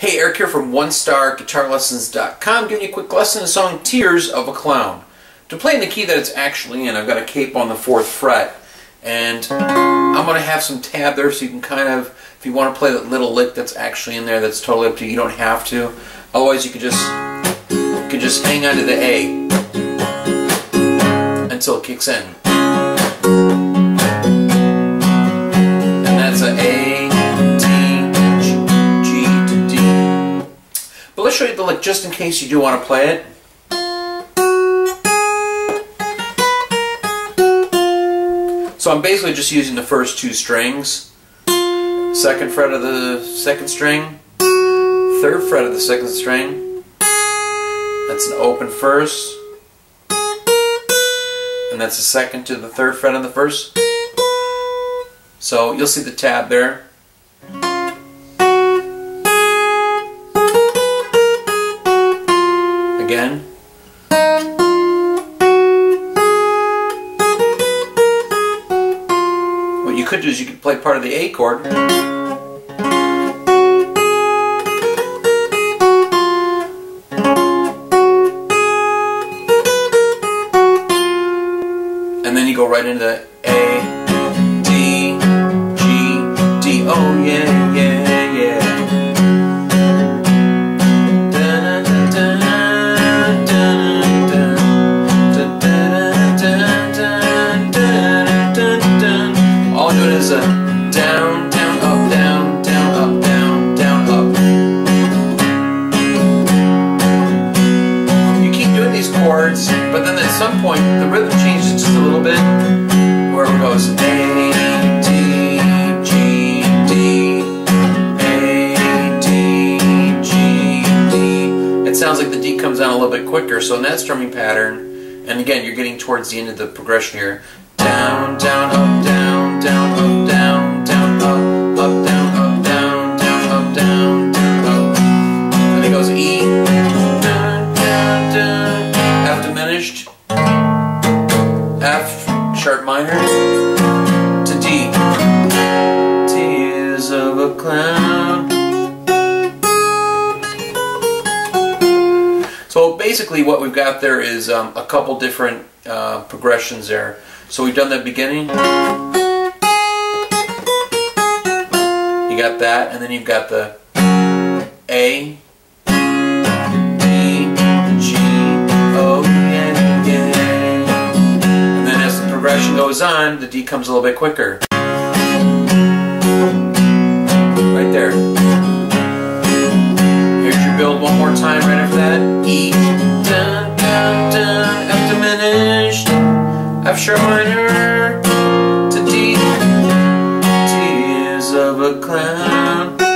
Hey, Eric here from OneStarGuitarLessons.com giving you a quick lesson in the song Tears of a Clown. To play in the key that it's actually in, I've got a capo on the 4th fret, and I'm going to have some tab there so you can kind of, if you want to play that little lick that's actually in there, that's totally up to you. You don't have to. Otherwise, you could just, you could just hang on to the A until it kicks in. Let's show you the lick just in case you do want to play it. So I'm basically just using the first two strings. Second fret of the second string, third fret of the second string. That's an open first. And that's the second to the third fret of the first. So you'll see the tab there. Again. What you could do is you could play part of the A chord. And then you go right into the A, D, G, D, oh yeah, yeah. A down, down, up, down, down, up, down, down, up. You keep doing these chords, but then at some point the rhythm changes just a little bit, where it goes A, D, G, D, A, D, G, D. It sounds like the D comes down a little bit quicker, so in that strumming pattern, and again, you're getting towards the end of the progression here. Down, down, up, down, down, up, down, down, up, up, down, up, down, down, up, down, down, up. And it goes E, down, down, down, F diminished, F sharp minor, to D. Tears of a clown. So basically what we've got there is um, a couple different uh, progressions there. So we've done the beginning. You got that, and then you've got the A, D, G, O, yeah, yeah. And then as the progression goes on, the D comes a little bit quicker. Right there. Here's your build one more time right after that. E, dun, dun, dun, F diminished. F sharp minor of a clown.